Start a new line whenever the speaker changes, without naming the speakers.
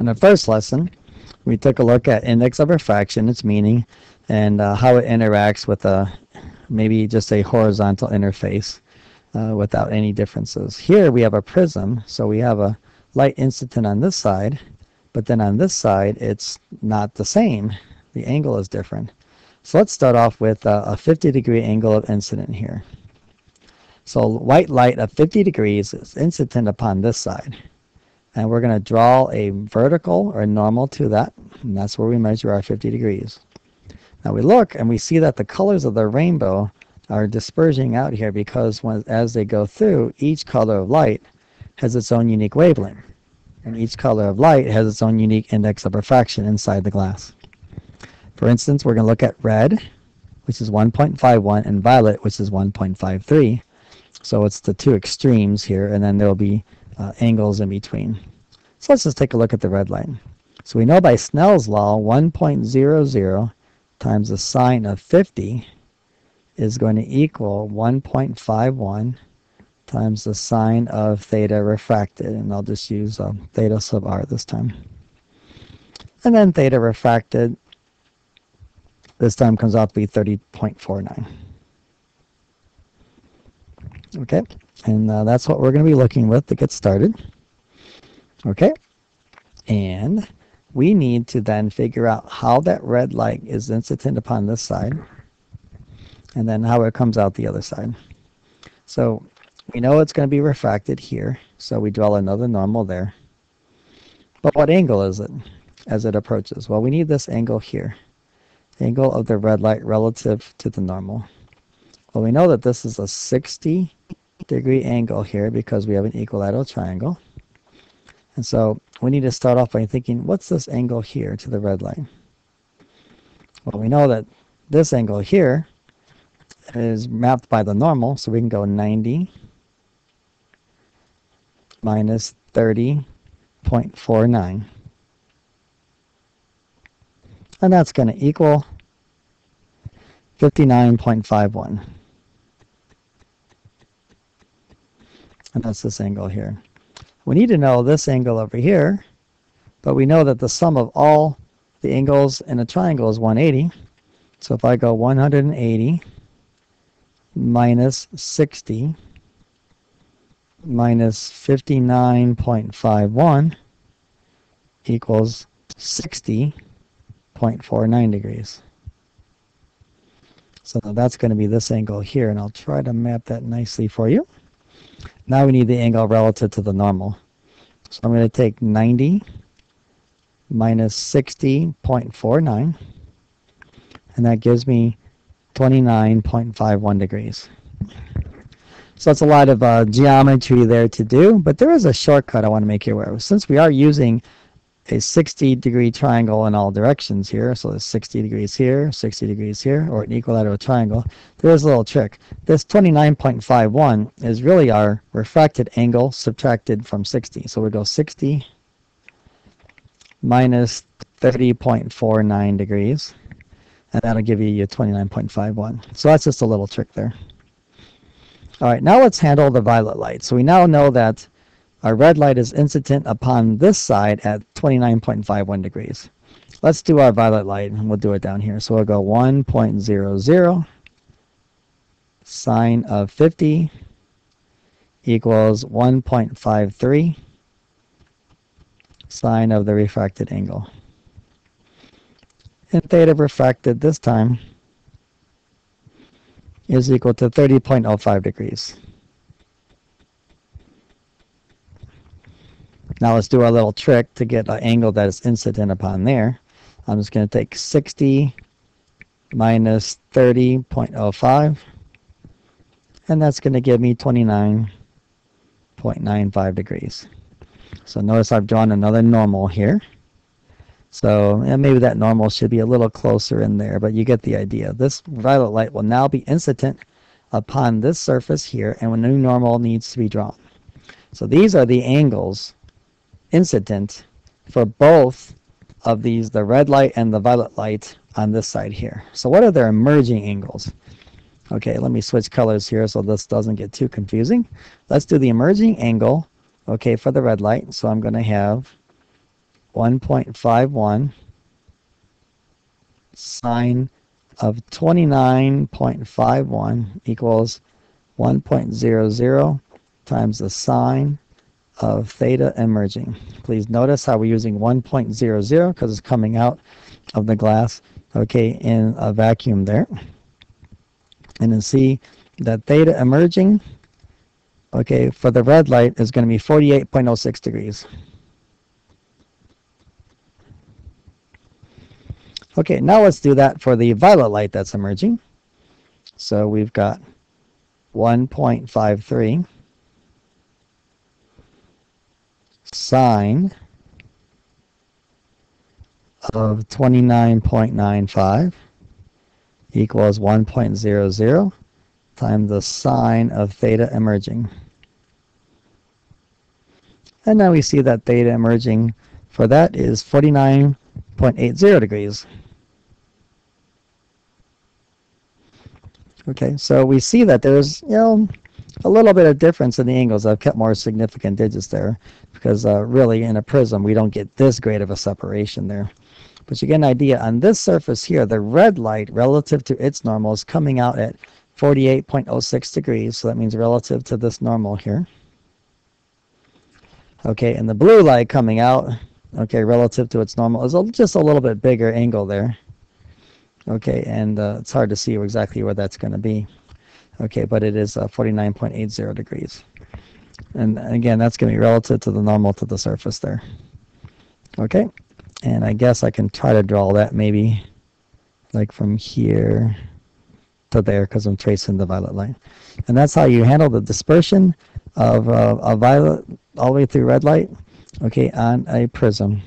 In the first lesson, we took a look at index of refraction, its meaning, and uh, how it interacts with a maybe just a horizontal interface uh, without any differences. Here we have a prism, so we have a light incident on this side, but then on this side it's not the same. The angle is different. So let's start off with a, a 50 degree angle of incident here. So white light of 50 degrees is incident upon this side. And we're going to draw a vertical or normal to that. And that's where we measure our 50 degrees. Now we look and we see that the colors of the rainbow are dispersing out here because when, as they go through, each color of light has its own unique wavelength. And each color of light has its own unique index of refraction inside the glass. For instance, we're going to look at red, which is 1.51, and violet, which is 1.53. So it's the two extremes here, and then there will be uh, angles in between. So let's just take a look at the red line. So we know by Snell's law, 1.00 times the sine of 50 is going to equal 1.51 times the sine of theta refracted. And I'll just use uh, theta sub r this time. And then theta refracted this time comes out to be 30.49. Okay, and uh, that's what we're going to be looking with to get started. Okay, and we need to then figure out how that red light is incident upon this side, and then how it comes out the other side. So we know it's going to be refracted here, so we draw another normal there. But what angle is it as it approaches? Well, we need this angle here angle of the red light relative to the normal. Well, we know that this is a 60 degree angle here because we have an equilateral triangle. And so we need to start off by thinking, what's this angle here to the red line? Well, we know that this angle here is mapped by the normal, so we can go 90 minus 30.49 and that's going to equal 59.51. And that's this angle here. We need to know this angle over here, but we know that the sum of all the angles in a triangle is 180. So if I go 180 minus 60 minus 59.51 equals 60.49 degrees. So that's going to be this angle here, and I'll try to map that nicely for you. Now we need the angle relative to the normal. So I'm going to take 90 minus 60.49, and that gives me 29.51 degrees. So that's a lot of uh, geometry there to do, but there is a shortcut I want to make you aware of. Since we are using a 60 degree triangle in all directions here. So there's 60 degrees here, 60 degrees here, or an equilateral triangle. There's a little trick. This 29.51 is really our refracted angle subtracted from 60. So we go 60 minus 30.49 degrees, and that'll give you your 29.51. So that's just a little trick there. All right, now let's handle the violet light. So we now know that our red light is incident upon this side at 29.51 degrees. Let's do our violet light, and we'll do it down here. So we'll go 1.00 sine of 50 equals 1.53 sine of the refracted angle. And theta refracted this time is equal to 30.05 degrees. Now let's do our little trick to get an angle that is incident upon there. I'm just going to take 60 minus 30.05 and that's going to give me 29.95 degrees. So notice I've drawn another normal here. So maybe that normal should be a little closer in there, but you get the idea. This violet light will now be incident upon this surface here, and a new normal needs to be drawn. So these are the angles incident for both of these, the red light and the violet light on this side here. So what are their emerging angles? Okay, let me switch colors here so this doesn't get too confusing. Let's do the emerging angle, okay, for the red light. So I'm going to have 1.51 sine of 29.51 equals 1.00 times the sine of theta emerging. Please notice how we're using 1.00 because it's coming out of the glass, okay, in a vacuum there. And then see that theta emerging, okay, for the red light is going to be 48.06 degrees. Okay, now let's do that for the violet light that's emerging. So we've got 1.53 sine of 29.95 equals 1.00 times the sine of theta emerging. And now we see that theta emerging for that is 49.80 degrees. Okay, so we see that there's, you know, a little bit of difference in the angles. I've kept more significant digits there because uh, really in a prism we don't get this great of a separation there. But you get an idea on this surface here, the red light relative to its normal is coming out at 48.06 degrees. So that means relative to this normal here. Okay, and the blue light coming out, okay, relative to its normal is a, just a little bit bigger angle there. Okay, and uh, it's hard to see exactly where that's going to be. Okay, but it is uh, 49.80 degrees. And again, that's going to be relative to the normal to the surface there. Okay, and I guess I can try to draw that maybe like from here to there because I'm tracing the violet line. And that's how you handle the dispersion of uh, a violet all the way through red light, okay, on a prism.